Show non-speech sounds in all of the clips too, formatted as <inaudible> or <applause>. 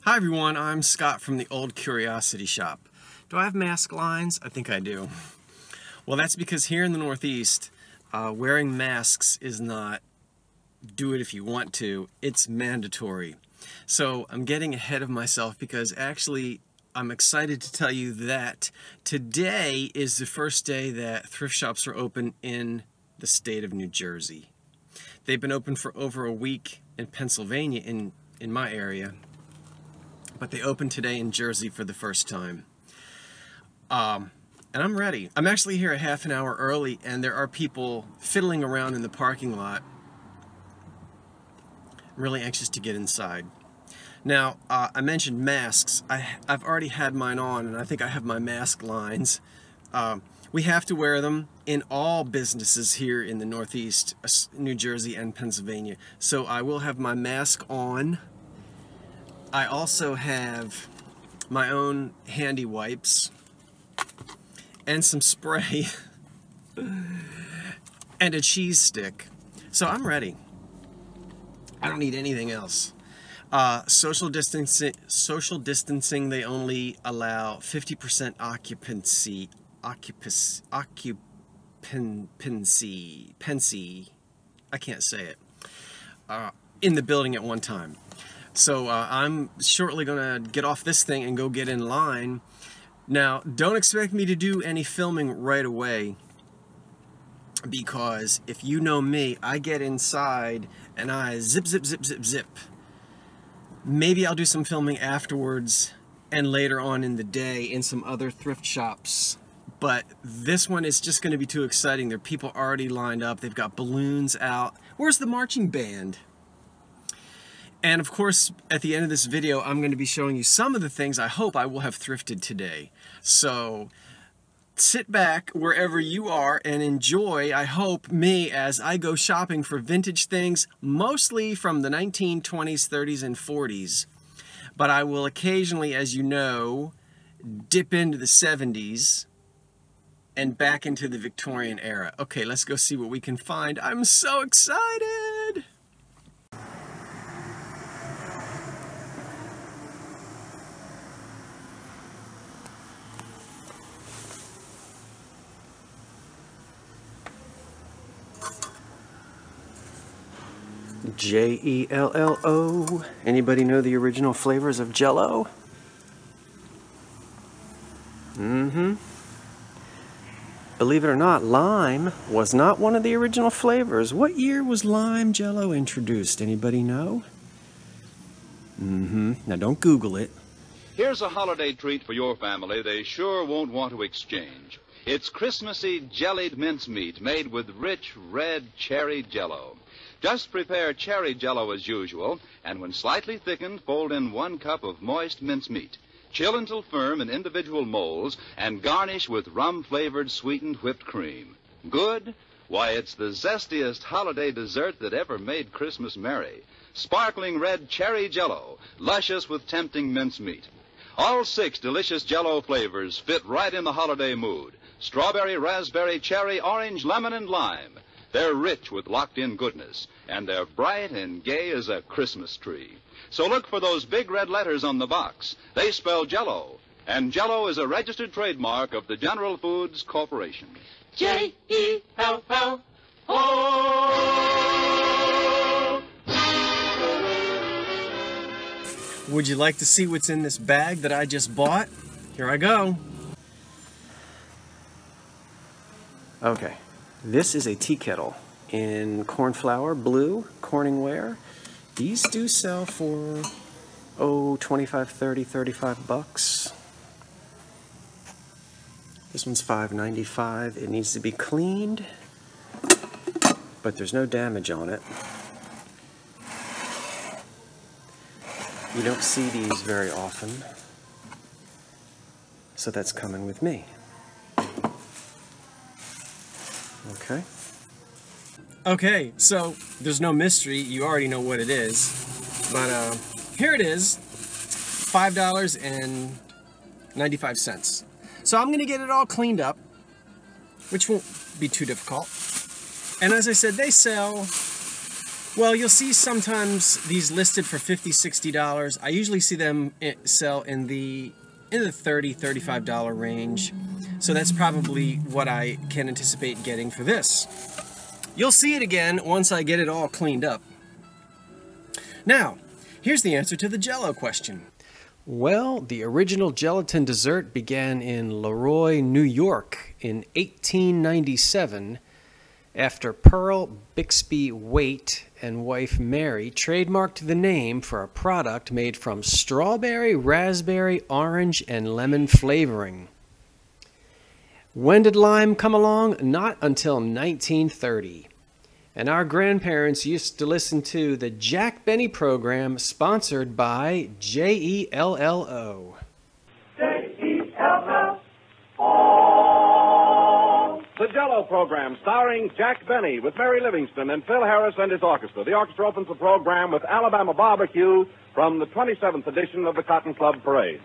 Hi everyone, I'm Scott from the Old Curiosity Shop. Do I have mask lines? I think I do. Well, that's because here in the Northeast, uh, wearing masks is not do it if you want to, it's mandatory. So I'm getting ahead of myself because actually I'm excited to tell you that today is the first day that thrift shops are open in the state of New Jersey. They've been open for over a week in Pennsylvania in, in my area, but they opened today in Jersey for the first time. Um, and I'm ready. I'm actually here a half an hour early, and there are people fiddling around in the parking lot. Really anxious to get inside. Now, uh, I mentioned masks. I, I've already had mine on, and I think I have my mask lines. Um, we have to wear them in all businesses here in the Northeast, uh, New Jersey and Pennsylvania. So I will have my mask on. I also have my own handy wipes and some spray <laughs> and a cheese stick. So I'm ready. I don't need anything else. Uh, social distancing, social distancing, they only allow 50% occupancy, occupancy, occupancy, pensy, I can't say it, uh, in the building at one time. So uh, I'm shortly going to get off this thing and go get in line. Now, don't expect me to do any filming right away because if you know me, I get inside and I zip, zip, zip, zip, zip. Maybe I'll do some filming afterwards and later on in the day in some other thrift shops. But this one is just going to be too exciting. There are people already lined up. They've got balloons out. Where's the marching band? And of course, at the end of this video, I'm going to be showing you some of the things I hope I will have thrifted today. So sit back wherever you are and enjoy, I hope, me as I go shopping for vintage things, mostly from the 1920s, 30s, and 40s. But I will occasionally, as you know, dip into the 70s and back into the Victorian era. Okay, let's go see what we can find. I'm so excited! J-E-L-L-O. Anybody know the original flavors of Jello? Mm-hmm. Believe it or not, lime was not one of the original flavors. What year was lime Jello introduced? Anybody know? Mm-hmm. Now don't Google it. Here's a holiday treat for your family they sure won't want to exchange. It's Christmassy jellied mincemeat made with rich red cherry jello. Just prepare cherry jello as usual, and when slightly thickened, fold in one cup of moist mincemeat. Chill until firm in individual molds and garnish with rum flavored sweetened whipped cream. Good? Why, it's the zestiest holiday dessert that ever made Christmas merry. Sparkling red cherry jello, luscious with tempting mincemeat. All six delicious jello flavors fit right in the holiday mood strawberry, raspberry, cherry, orange, lemon, and lime. They're rich with locked in goodness, and they're bright and gay as a Christmas tree. So look for those big red letters on the box. They spell Jello, and Jello is a registered trademark of the General Foods Corporation. J E L L O. Would you like to see what's in this bag that I just bought? Here I go. Okay, this is a tea kettle in cornflower blue Corningware. These do sell for, oh, 25, 30, 35 bucks. This one's $5.95. It needs to be cleaned, but there's no damage on it. You don't see these very often, so that's coming with me. Okay. Okay, so there's no mystery. You already know what it is. But uh, here it is $5.95. So I'm going to get it all cleaned up, which won't be too difficult. And as I said, they sell, well, you'll see sometimes these listed for $50, $60. I usually see them sell in the in the $30, $35 range. So that's probably what I can anticipate getting for this. You'll see it again once I get it all cleaned up. Now, here's the answer to the jello question. Well, the original gelatin dessert began in Leroy, New York in 1897 after Pearle Bixby Wait and wife Mary trademarked the name for a product made from strawberry, raspberry, orange, and lemon flavoring. When did lime come along? Not until 1930. And our grandparents used to listen to the Jack Benny program sponsored by J E L L O. The Jello program starring Jack Benny with Mary Livingstone and Phil Harris and his orchestra. The orchestra opens the program with Alabama Barbecue from the 27th edition of the Cotton Club Parade.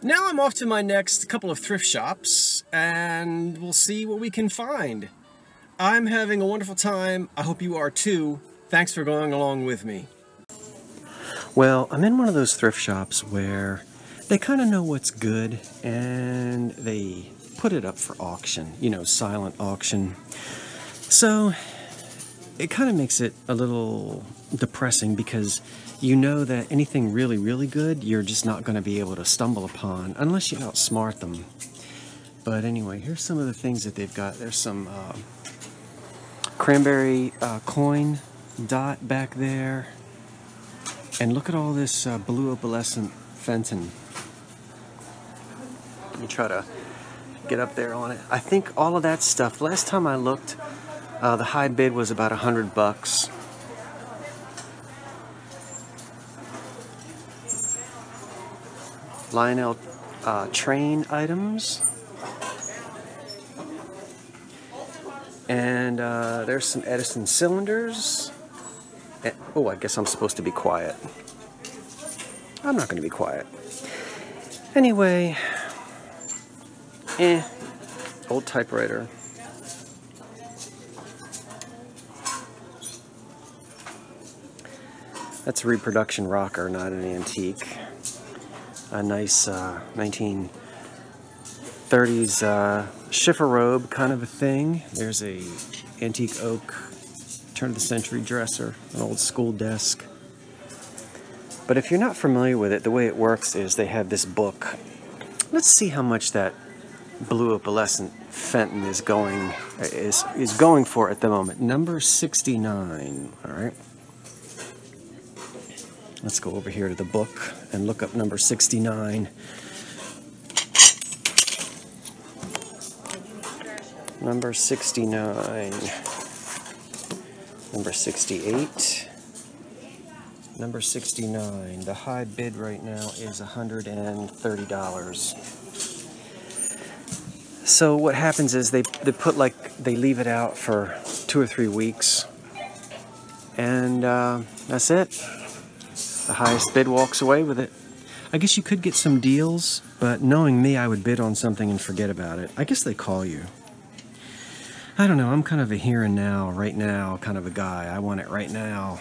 Now I'm off to my next couple of thrift shops and we'll see what we can find. I'm having a wonderful time. I hope you are too. Thanks for going along with me. Well, I'm in one of those thrift shops where they kind of know what's good and they put it up for auction, you know, silent auction. So it kind of makes it a little depressing because you know that anything really, really good, you're just not going to be able to stumble upon unless you outsmart them. But anyway, here's some of the things that they've got. There's some uh, cranberry uh, coin dot back there. And look at all this uh, blue opalescent Fenton. Me try to get up there on it. I think all of that stuff, last time I looked, uh, the high bid was about a hundred bucks. Lionel uh, train items. And uh, there's some Edison cylinders. And, oh, I guess I'm supposed to be quiet. I'm not going to be quiet. Anyway, eh, old typewriter. That's a reproduction rocker, not an antique. A nice uh, 1930s uh, robe kind of a thing. There's a antique oak turn of the century dresser, an old school desk. But if you're not familiar with it, the way it works is they have this book. Let's see how much that blue opalescent Fenton is going is is going for at the moment. Number 69, all right? Let's go over here to the book and look up number 69. Number 69. Number 68. Number 69. The high bid right now is $130. So what happens is they, they put like, they leave it out for two or three weeks. And uh, that's it. The highest bid walks away with it. I guess you could get some deals, but knowing me, I would bid on something and forget about it. I guess they call you. I don't know, I'm kind of a here and now, right now kind of a guy. I want it right now.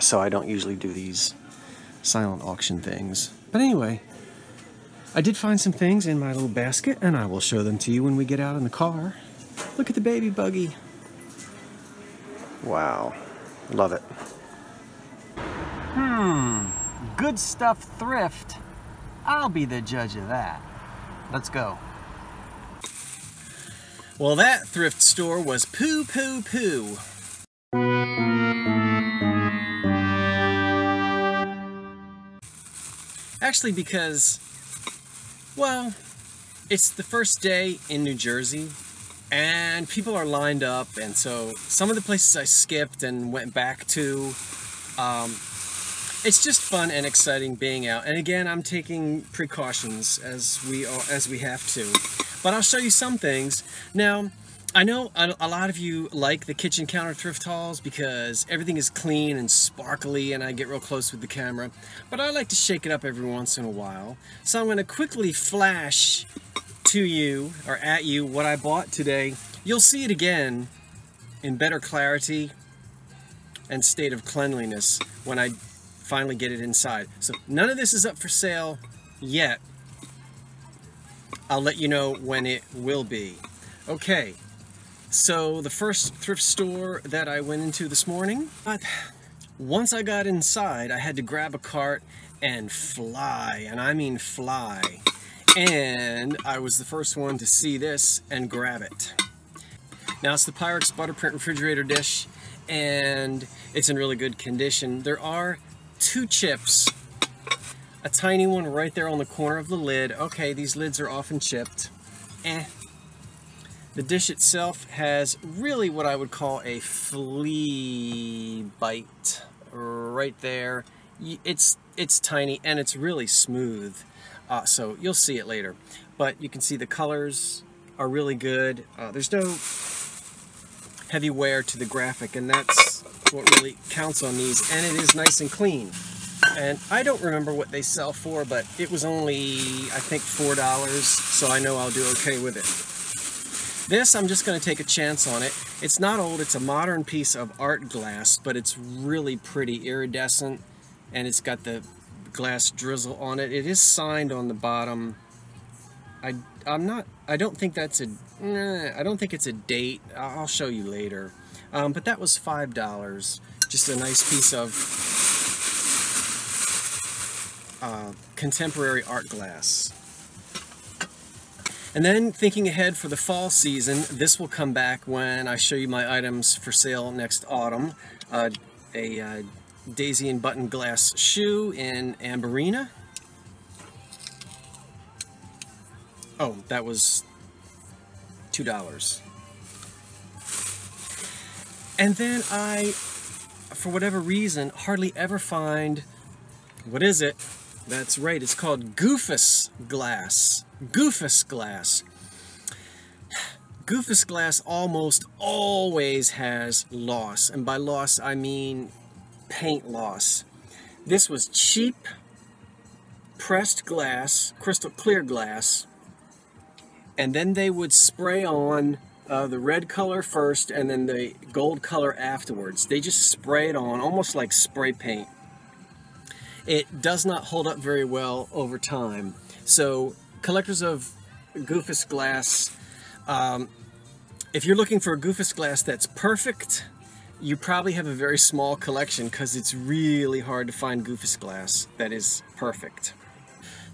So I don't usually do these silent auction things. But anyway, I did find some things in my little basket, and I will show them to you when we get out in the car. Look at the baby buggy. Wow. Love it. Hmm. Good stuff thrift. I'll be the judge of that. Let's go. Well, that thrift store was poo poo poo. Actually, because, well, it's the first day in New Jersey and people are lined up and so some of the places i skipped and went back to um, it's just fun and exciting being out. And again, I'm taking precautions as we are, as we have to. But I'll show you some things. Now, I know a, lot of you like the kitchen counter thrift hauls because everything is clean and sparkly and I get real close with the camera. But I like to shake it up every once in a while. So I'm going to quickly flash to you or at you what I bought today. You'll see it again in better clarity and state of cleanliness when I finally get it inside. So none of this is up for sale yet. I'll let you know when it will be. Okay, so the first thrift store that I went into this morning, but once I got inside, I had to grab a cart and fly, and I mean fly. And I was the first one to see this and grab it. Now it's the Pyrex Butterprint refrigerator dish and it's in really good condition. There are two chips, a tiny one right there on the corner of the lid. Okay, these lids are often chipped. Eh. The dish itself has really what I would call a flea bite right there. It's it's tiny and it's really smooth, uh, so you'll see it later. But you can see the colors are really good. Uh, there's no heavy wear to the graphic, and that's what really counts on these. And it is nice and clean. And I don't remember what they sell for, but it was only, I think, $4, so I know I'll do okay with it. This, I'm just going to take a chance on it. It's not old, it's a modern piece of art glass, but it's really pretty iridescent, and it's got the glass drizzle on it. It is signed on the bottom. I, I'm not, I don't think that's a, I don't think it's a date. I'll show you later. Um, but that was $5. Just a nice piece of uh, contemporary art glass. And then thinking ahead for the fall season, this will come back when I show you my items for sale next autumn. Uh, a uh, daisy and button glass shoe in Amberina. Oh, that was $2. And then I, for whatever reason, hardly ever find, what is it? That's right, it's called Goofus glass. Goofus glass. Goofus glass almost always has loss, and by loss I mean paint loss. This was cheap pressed glass, crystal clear glass, and then they would spray on uh, the red color first and then the gold color afterwards. They just spray it on almost like spray paint. It does not hold up very well over time. So collectors of Goofus glass, um, if you're looking for a Goofus glass that's perfect, you probably have a very small collection because it's really hard to find Goofus glass that is perfect.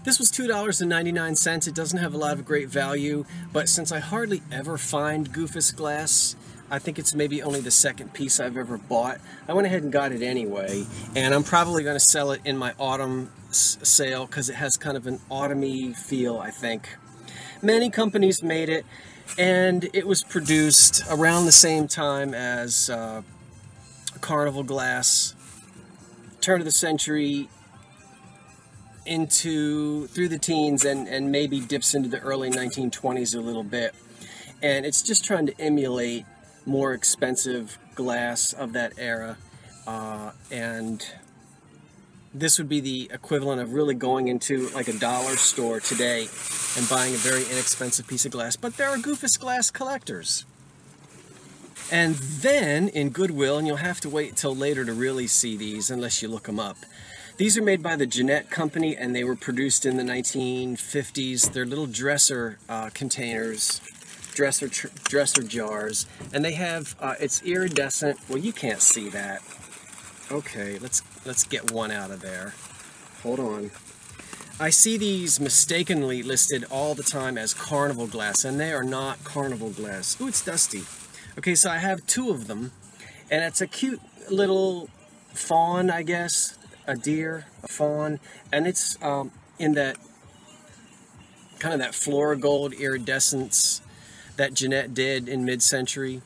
This was $2.99. It doesn't have a lot of great value, but since I hardly ever find Goofus glass, I think it's maybe only the second piece I've ever bought. I went ahead and got it anyway, and I'm probably going to sell it in my autumn sale because it has kind of an autumny feel, I think. Many companies made it, and it was produced around the same time as uh, Carnival Glass, turn of the century into through the teens and, and maybe dips into the early 1920s a little bit. And it's just trying to emulate more expensive glass of that era. Uh, and this would be the equivalent of really going into like a dollar store today and buying a very inexpensive piece of glass. But there are Goofus glass collectors. And then in Goodwill, and you'll have to wait till later to really see these unless you look them up, these are made by the Jeannette Company and they were produced in the 1950s. They're little dresser uh, containers, dresser dresser jars, and they have, uh, it's iridescent. Well, you can't see that. Okay, let's, let's get one out of there. Hold on. I see these mistakenly listed all the time as carnival glass, and they are not carnival glass. Ooh, it's dusty. Okay, so I have two of them, and it's a cute little fawn, I guess a deer, a fawn, and it's um, in that kind of that Floragold iridescence that Jeannette did in mid-century.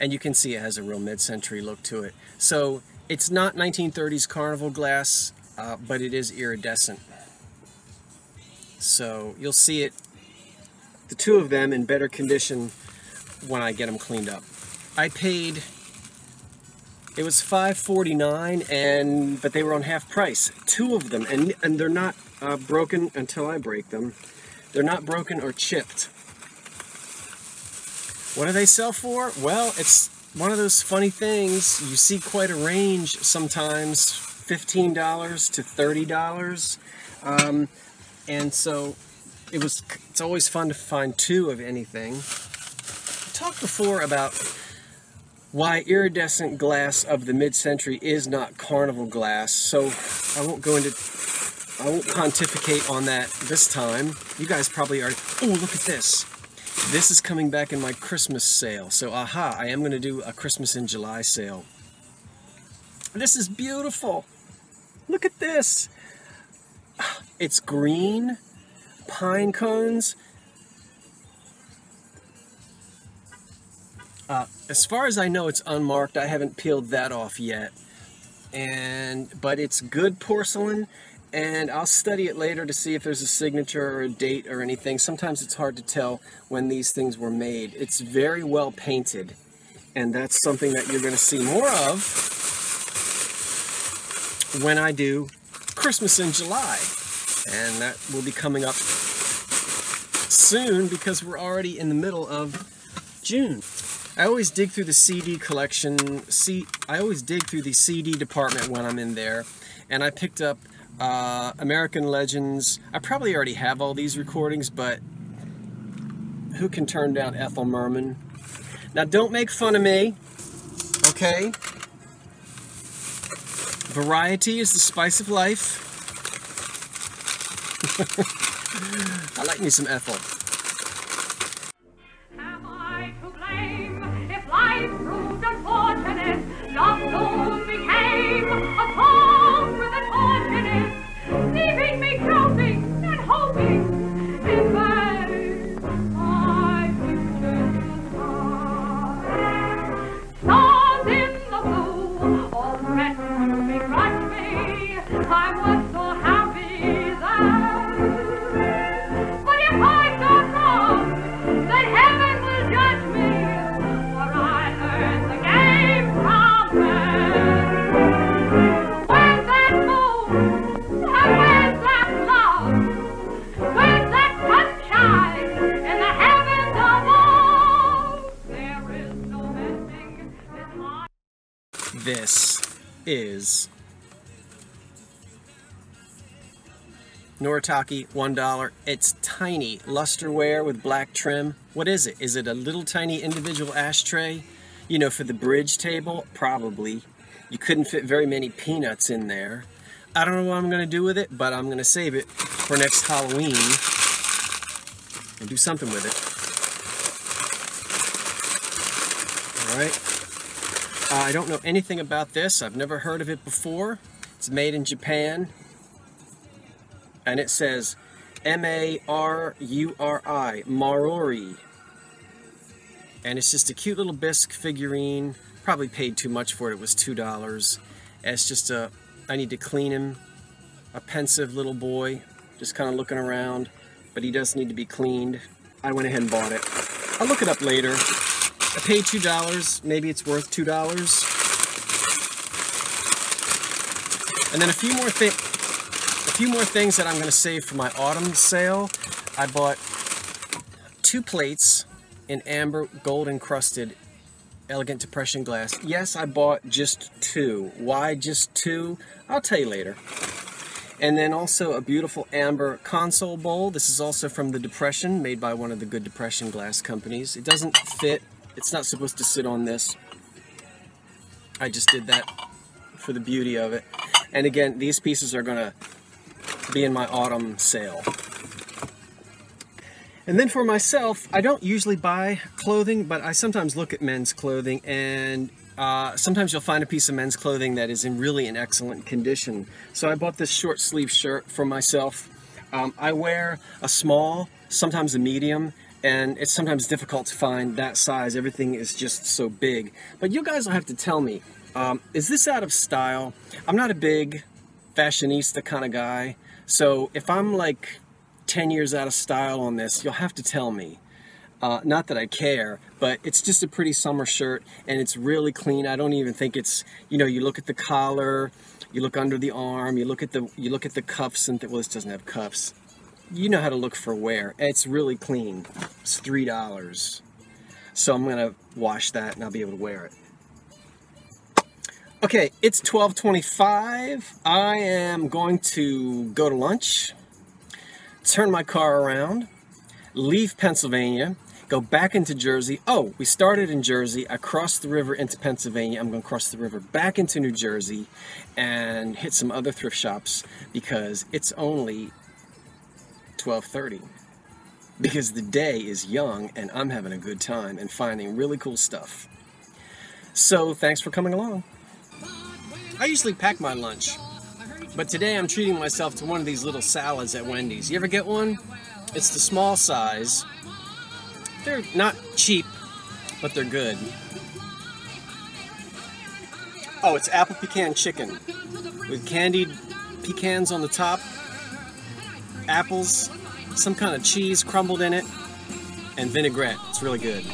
And you can see it has a real mid-century look to it. So It's not 1930s carnival glass, uh, but it is iridescent. So you'll see it, the two of them in better condition when I get them cleaned up. I paid, it was $5.49, and but they were on half price. Two of them, and, and they're not uh, broken until I break them. They're not broken or chipped. What do they sell for? Well, it's one of those funny things. You see quite a range sometimes, $15 to $30. Um, and so it was, it's always fun to find two of anything. I talked before about why iridescent glass of the mid-century is not carnival glass, so I won't go into I won't pontificate on that this time. You guys probably are. Oh, look at this. This is coming back in my Christmas sale. So, aha, I am going to do a Christmas in July sale. This is beautiful. Look at this. It's green, pine cones. Uh, as far as I know, it's unmarked. I haven't peeled that off yet. And but it's good porcelain and I'll study it later to see if there's a signature or a date or anything. Sometimes it's hard to tell when these things were made. It's very well painted, and that's something that you're going to see more of when I do Christmas in July. And that will be coming up soon because we're already in the middle of June. I always dig through the CD collection. See, I always dig through the CD department when I'm in there, and I picked up uh, American Legends. I probably already have all these recordings, but who can turn down Ethel Merman? Now, don't make fun of me, okay? Variety is the spice of life. <laughs> I like me some Ethel. Is Noritake, $1. It's tiny lusterware with black trim. What is it? Is it a little tiny individual ashtray? You know, for the bridge table? Probably. You couldn't fit very many peanuts in there. I don't know what I'm going to do with it, but I'm going to save it for next Halloween and do something with it. All right. Uh, I don't know anything about this. I've never heard of it before. It's made in Japan. And it says M A R U R I, Marori. And it's just a cute little bisque figurine. Probably paid too much for it. It was $2. It's just a, I need to clean him. A pensive little boy, just kind of looking around. But he does need to be cleaned. I went ahead and bought it. I'll look it up later. I paid two dollars. Maybe it's worth two dollars. And then a few more things, a few more things that I'm going to save for my autumn sale. I bought two plates in amber gold encrusted elegant depression glass. Yes, I bought just two. Why just two? I'll tell you later. And then also a beautiful amber console bowl. This is also from the Depression, made by one of the good Depression glass companies. It doesn't fit. It's not supposed to sit on this. I just did that for the beauty of it. And again, these pieces are going to be in my autumn sale. And then for myself, I don't usually buy clothing, but I sometimes look at men's clothing and uh, sometimes you'll find a piece of men's clothing that is in really an excellent condition. So I bought this short sleeve shirt for myself. Um, I wear a small, sometimes a medium, and it's sometimes difficult to find that size. Everything is just so big. But you guys will have to tell me, Um, is this out of style? I'm not a big fashionista kind of guy, so if I'm like 10 years out of style on this, you'll have to tell me. Uh, not that I care, but it's just a pretty summer shirt and it's really clean. I don't even think it's, you know, you look at the collar, you look under the arm, you look at the you look at the cuffs and th- well, this doesn't have cuffs. You know how to look for wear. It's really clean. It's three dollars, so I'm gonna wash that and I'll be able to wear it. Okay, it's 12:25. I am going to go to lunch, turn my car around, leave Pennsylvania, go back into Jersey. Oh, we started in Jersey. I crossed the river into Pennsylvania. I'm going to cross the river back into New Jersey and hit some other thrift shops because it's only 12:30. Because the day is young and I'm having a good time and finding really cool stuff. So, thanks for coming along. I usually pack my lunch, but today I'm treating myself to one of these little salads at Wendy's. You ever get one? It's the small size. They're not cheap, but they're good. Oh, it's apple pecan chicken with candied pecans on the top, apples, some kind of cheese crumbled in it, and vinaigrette. It's really good.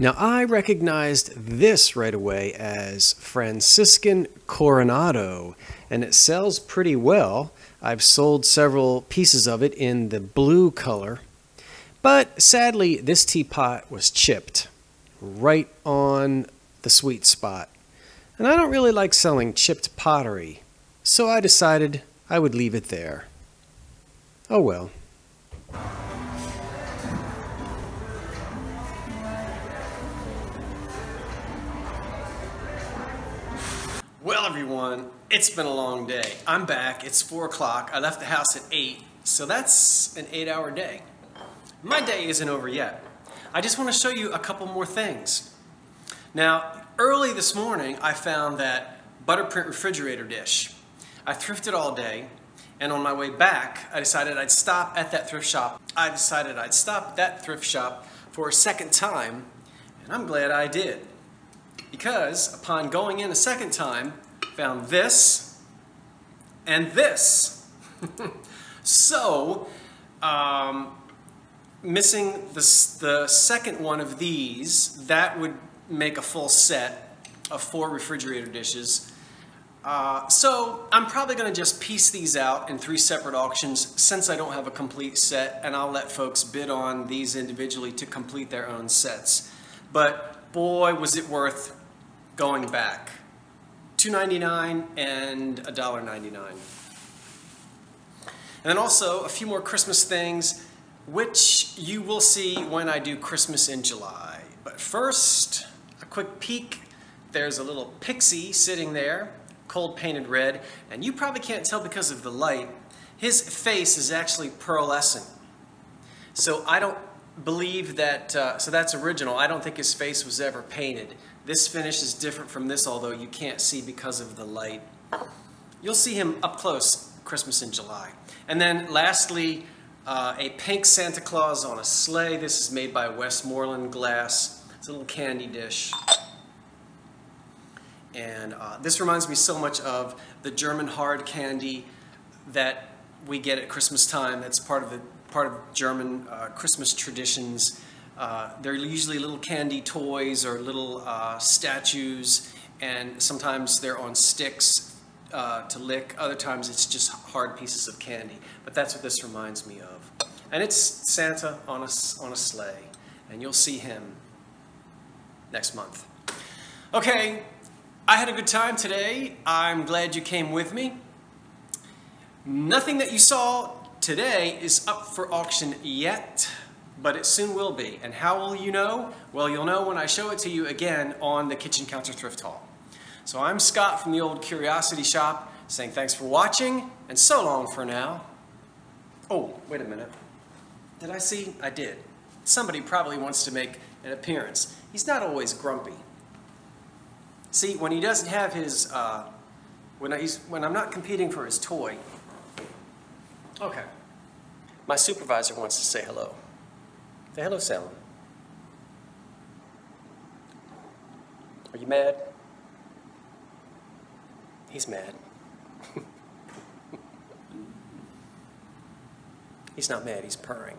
Now, I recognized this right away as Franciscan Coronado, and it sells pretty well. I've sold several pieces of it in the blue color, but sadly, this teapot was chipped right on the sweet spot. And I don't really like selling chipped pottery, so I decided I would leave it there. Oh well. Well, everyone, it's been a long day. I'm back. It's 4 o'clock. I left the house at 8, so that's an 8 hour day. My day isn't over yet. I just want to show you a couple more things. Now, early this morning, I found that Butterprint refrigerator dish. I thrifted all day, and on my way back, I decided I'd stop at that thrift shop. I decided I'd stop at that thrift shop for a second time, and I'm glad I did because upon going in a second time, found this and this. <laughs> so, um, missing the, the second one of these, that would make a full set of four refrigerator dishes. Uh, so I'm probably going to just piece these out in three separate auctions since I don't have a complete set and I'll let folks bid on these individually to complete their own sets. But boy was it worth going back. $2.99 and $1.99. And then also a few more Christmas things, which you will see when I do Christmas in July. But first, a quick peek. There's a little pixie sitting there, cold painted red, and you probably can't tell because of the light. His face is actually pearlescent. So I don't believe that, uh, so that's original. I don't think his face was ever painted. This finish is different from this, although you can't see because of the light. You'll see him up close Christmas in July. And then lastly, uh, a pink Santa Claus on a sleigh. This is made by Westmoreland Glass. It's a little candy dish. And uh, this reminds me so much of the German hard candy that we get at Christmas time. That's part of the part of German uh, Christmas traditions. Uh, they're usually little candy toys or little uh, statues, and sometimes they're on sticks uh, to lick. Other times it's just hard pieces of candy. But that's what this reminds me of. And it's Santa on a, on a sleigh, and you'll see him next month. Okay, I had a good time today. I'm glad you came with me. Nothing that you saw today is up for auction yet but it soon will be. And how will you know? Well, you'll know when I show it to you again on the Kitchen Counter Thrift Haul. So I'm Scott from the Old Curiosity Shop saying thanks for watching and so long for now. Oh, wait a minute. Did I see? I did. Somebody probably wants to make an appearance. He's not always grumpy. See, when he doesn't have his, uh, when, he's, when I'm not competing for his toy, okay, my supervisor wants to say hello. The hello cell. Are you mad? He's mad. <laughs> he's not mad, he's purring.